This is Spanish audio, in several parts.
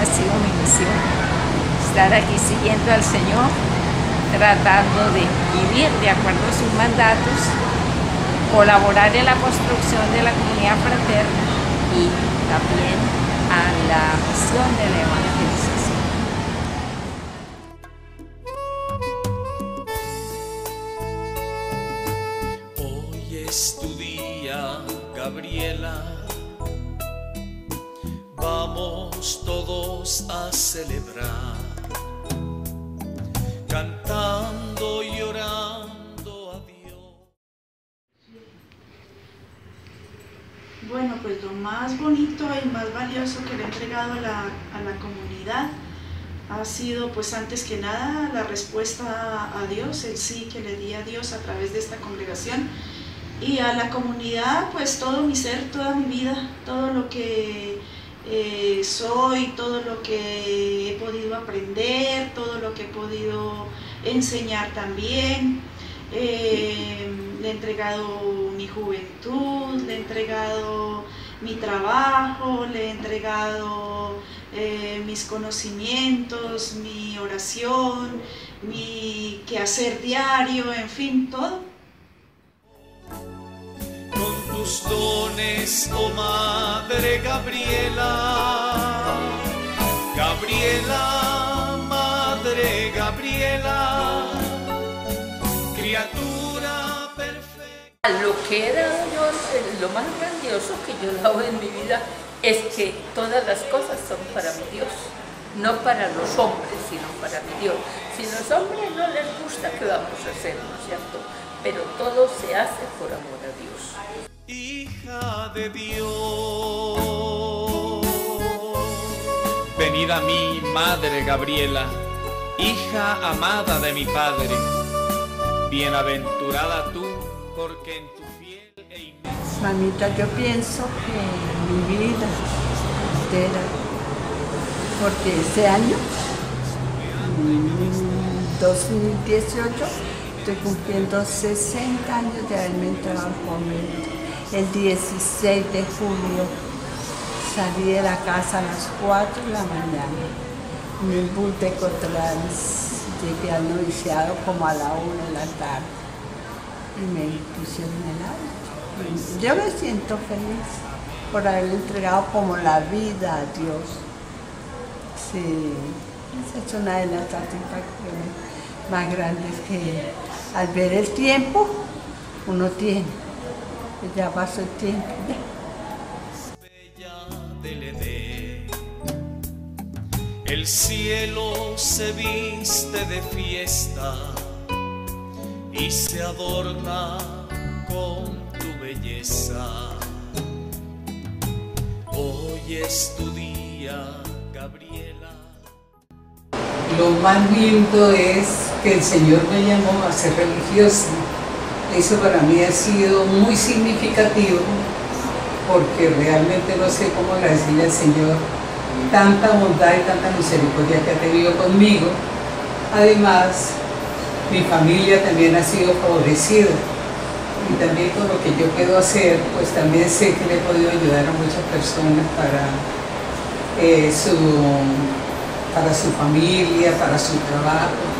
ha sido mi misión, estar aquí siguiendo al Señor, tratando de vivir de acuerdo a sus mandatos, colaborar en la construcción de la comunidad fraterna y también a la misión de la evangelización. Hoy es tu día, Gabriela. Todos a celebrar, cantando y orando a Dios. Bueno, pues lo más bonito y más valioso que le he entregado a la, a la comunidad ha sido pues antes que nada la respuesta a Dios, el sí que le di a Dios a través de esta congregación y a la comunidad pues todo mi ser, toda mi vida, todo lo que eh, soy, todo lo que he podido aprender, todo lo que he podido enseñar también. Eh, le he entregado mi juventud, le he entregado mi trabajo, le he entregado eh, mis conocimientos, mi oración, mi quehacer diario, en fin, todo. Tus dones, oh Madre Gabriela, Gabriela, Madre Gabriela, criatura perfecta. Lo que era yo, lo más grandioso que yo he dado en mi vida es que todas las cosas son para mi Dios, no para los hombres, sino para mi Dios. Si los hombres no les gusta, ¿qué vamos a hacer, no es cierto? Pero todo se hace por amor a Dios. Hija de Dios. Venid a mí, Madre Gabriela, hija amada de mi Padre. Bienaventurada tú, porque en tu fiel e inmensa Mamita, yo pienso que mi vida entera, porque este año, mm, 2018, estoy cumpliendo 60 años de haberme entrado al convento. El 16 de julio salí de la casa a las 4 de la mañana. El bus de Cotrans llegué al noviciado como a la 1 de la tarde y me pusieron el alto. Yo me siento feliz por haber entregado como la vida a Dios. Sí, esa es una de las satisfacciones más grandes que al ver el tiempo uno tiene. Ya pasó el tiempo. El cielo se viste de fiesta y se adorna con tu belleza. Hoy es tu día, Gabriela. Lo más lindo es que el Señor me llamó a ser religiosa. Eso para mí ha sido muy significativo porque realmente no sé cómo agradecerle al Señor tanta bondad y tanta misericordia que ha tenido conmigo. Además, mi familia también ha sido favorecida y también con lo que yo puedo hacer, pues también sé que le he podido ayudar a muchas personas para eh, su para su familia, para su trabajo.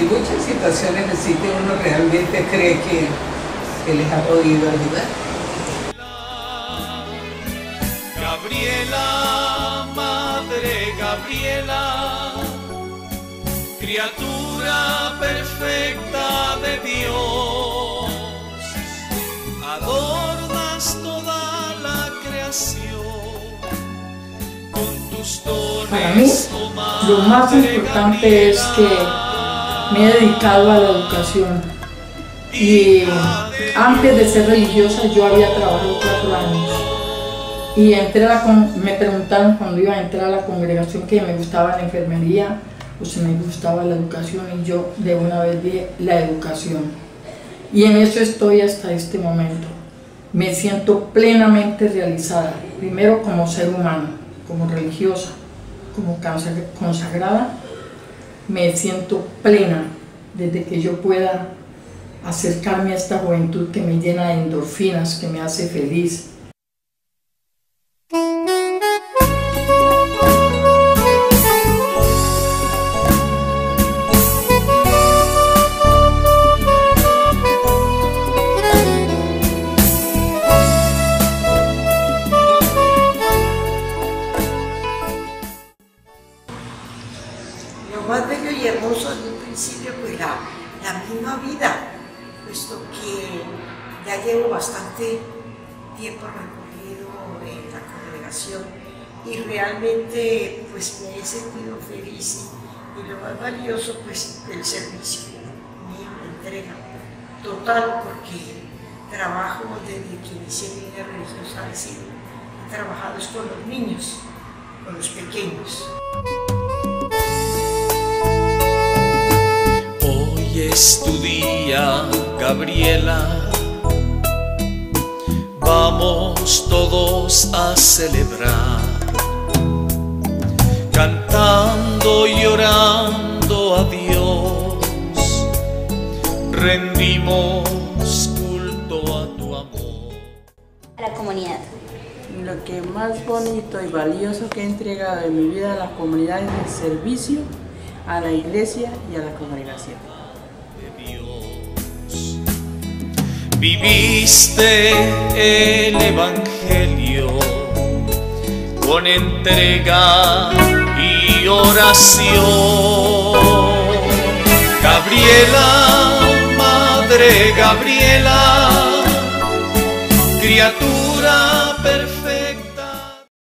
Y muchas situaciones así que uno realmente cree que, que les ha podido ayudar. Gabriela, Madre Gabriela, criatura perfecta de Dios, adornas toda la creación con tus dones. Para mí, lo más importante es que. Me he dedicado a la educación. Y antes de ser religiosa yo había trabajado cuatro años. Y entré la me preguntaron cuando iba a entrar a la congregación que me gustaba la enfermería o si me gustaba la educación y yo de una vez dije la educación. Y en eso estoy hasta este momento. Me siento plenamente realizada, primero como ser humano, como religiosa, como consagra- consagrada, me siento plena desde que yo pueda acercarme a esta juventud que me llena de endorfinas, que me hace feliz, que ya llevo bastante tiempo recorrido en la congregación y realmente pues me he sentido feliz y lo más valioso pues el servicio, mi entrega total porque trabajo desde que inicié mi vida religiosa, he trabajado con los niños, con los pequeños. Hoy es Gabriela. Vamos todos a celebrar, cantando y orando a Dios. Rendimos culto a tu amor. A la comunidad. Lo que más bonito y valioso que he entregado en mi vida a la comunidad es el servicio a la iglesia y a la congregación. Viviste el Evangelio con entrega y oración. Gabriela, Madre Gabriela, criatura